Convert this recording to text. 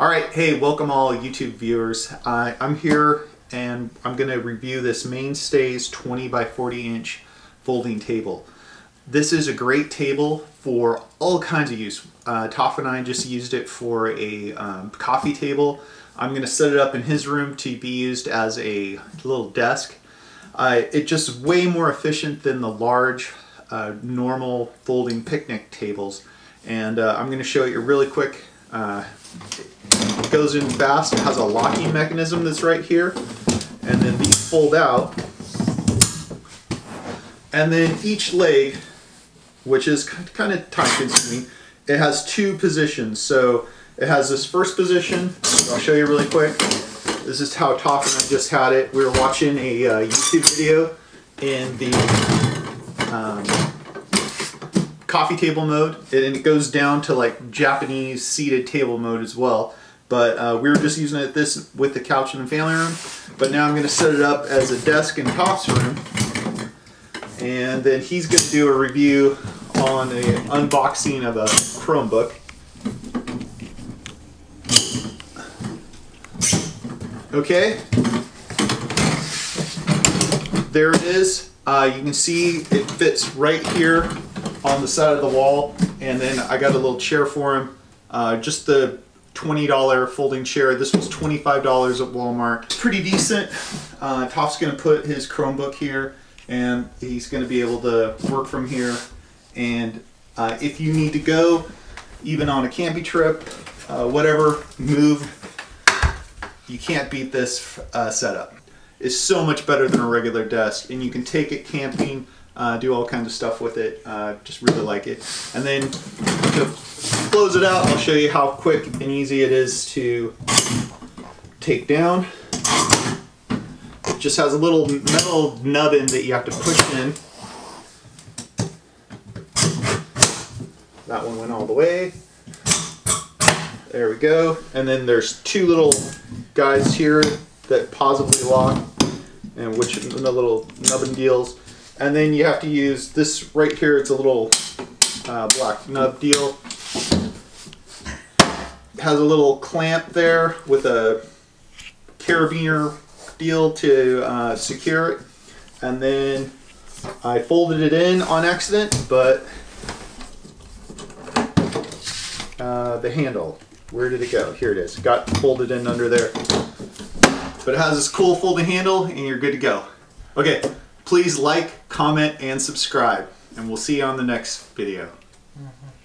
All right, hey, welcome all YouTube viewers. Uh, I'm here and I'm going to review this Mainstays 20 by 40 inch folding table. This is a great table for all kinds of use. Uh, Tophe and I just used it for a um, coffee table. I'm going to set it up in his room to be used as a little desk. Uh, it's just way more efficient than the large uh, normal folding picnic tables. And uh, I'm going to show you really quick. Uh, it goes in fast. It has a locking mechanism that's right here. And then these fold out. And then each leg, which is kind of time consuming, it has two positions. So it has this first position. I'll show you really quick. This is how Tophe and I just had it. We were watching a uh, YouTube video in the um, coffee table mode, and it goes down to like Japanese seated table mode as well. But uh, we were just using it this with the couch in the family room. But now I'm going to set it up as a desk in Tophe's room, and then he's going to do a review on a unboxing of a Chromebook. Okay. There it is. Uh, you can see it fits right here on the side of the wall. And then I got a little chair for him. Uh, just the $20 folding chair. This was $25 at Walmart. Pretty decent. Uh, Tophe's going to put his Chromebook here and he's going to be able to work from here. And uh, if you need to go, even on a camping trip, uh, whatever, move, you can't beat this uh, setup. It's so much better than a regular desk, and you can take it camping, uh, do all kinds of stuff with it. Uh, just really like it. And then to close it out, I'll show you how quick and easy it is to take down. It just has a little metal nubbin that you have to push in. That one went all the way. There we go. And then there's two little guys here that positively lock and which the little nubbin deals. And then you have to use this right here. It's a little uh, black nub deal. It has a little clamp there with a carabiner deal to uh, secure it. And then I folded it in on accident, but uh, the handle where did it go? Here it is. Got folded in under there. But it has this cool folding handle and you're good to go. Okay, please like, comment, and subscribe. And we'll see you on the next video. Mm -hmm.